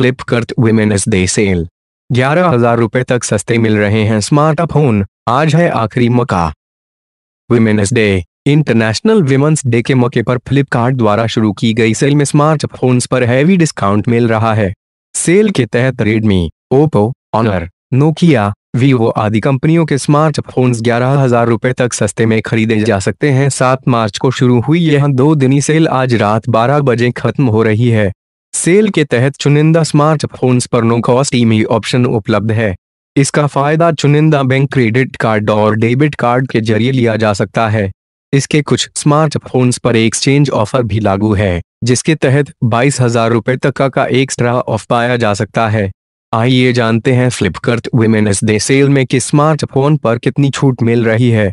flip Flipkart women's day sale ग्यारह हजार रुपए तक सस्ते मिल रहे हैं स्मार्ट फोन आज है आखिरी मौका women's day international women's day के मौके पर फ्लिपकार्ट द्वारा शुरू की गई सेल में स्मार्ट स्मार्टफोन्स पर हैवी डिस्काउंट मिल रहा है सेल के तहत Redmi Oppo Honor Nokia Vivo आदि कंपनियों के स्मार्ट फोन ग्यारह हजार रुपए तक सस्ते में खरीदे जा सकते हैं सात मार्च को शुरू हुई यह दो दिनी सेल आज रात बारह बजे खत्म हो रही है सेल के तहत चुनिंदा स्मार्टफोन्स पर नो कॉस्ट ईमी ऑप्शन उपलब्ध है इसका फायदा चुनिंदा बैंक क्रेडिट कार्ड और डेबिट कार्ड के जरिए लिया जा सकता है इसके कुछ स्मार्टफोन्स पर एक्सचेंज ऑफर भी लागू है जिसके तहत बाईस हजार रुपए तक का, का एक्स्ट्रा ऑफ पाया जा सकता है आइए जानते हैं फ्लिपकर्ट वुमेन्स डे सेल में किस स्मार्टफोन पर कितनी छूट मिल रही है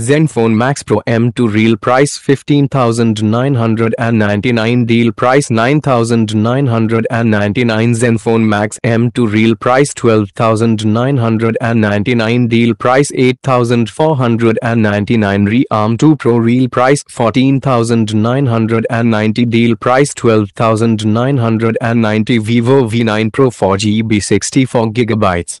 Zenfone Max Pro M2 real price 15,999 deal price 9,999 Zenfone Max M2 real price 12,999 deal price 8,499 Rearm 2 Pro real price 14,990 deal price 12,990 Vivo V9 Pro 4GB 64GB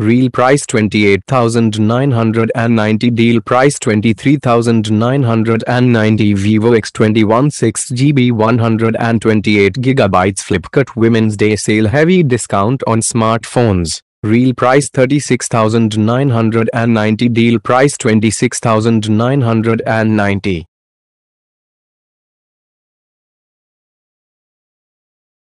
Real price 28,990 Deal price 23,990 Vivo X21 6GB 128GB Flipkart Women's Day Sale Heavy discount on smartphones Real price 36,990 Deal price 26,990